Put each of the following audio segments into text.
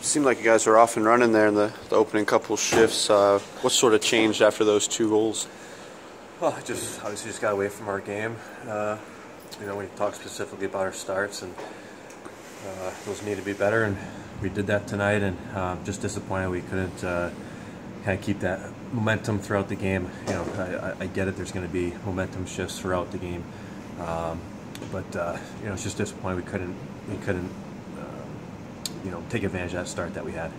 Seemed like you guys were off and running there in the, the opening couple shifts. Uh, what sort of changed after those two goals? Well, just obviously just got away from our game. Uh, you know, we talked specifically about our starts, and uh, those need to be better, and we did that tonight. And um, just disappointed we couldn't uh, kind of keep that momentum throughout the game. You know, I, I get it. There's going to be momentum shifts throughout the game, um, but uh, you know, it's just disappointed we couldn't we couldn't you know take advantage of that start that we had.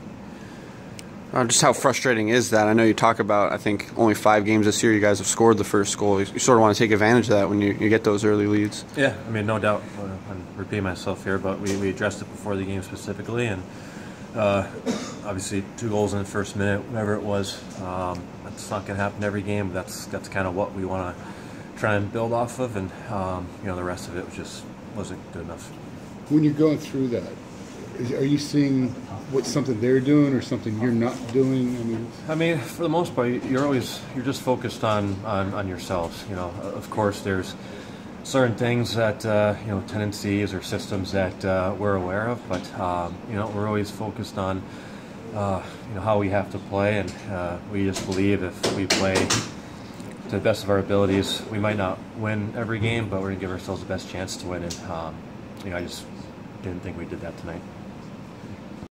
Uh, just how frustrating is that? I know you talk about, I think, only five games this year you guys have scored the first goal. You, you sort of want to take advantage of that when you, you get those early leads. Yeah, I mean, no doubt. I'm repeating myself here, but we, we addressed it before the game specifically, and uh, obviously two goals in the first minute, whatever it was. Um, that's not going to happen every game. That's that's kind of what we want to try and build off of, and um, you know, the rest of it just wasn't good enough. When you're going through that, is, are you seeing what something they're doing or something you're not doing? I mean, I mean, for the most part, you're always you're just focused on on, on yourselves. You know, of course, there's certain things that uh, you know tendencies or systems that uh, we're aware of, but um, you know, we're always focused on uh, you know how we have to play, and uh, we just believe if we play to the best of our abilities, we might not win every game, but we're gonna give ourselves the best chance to win. And um, you know, I just didn't think we did that tonight.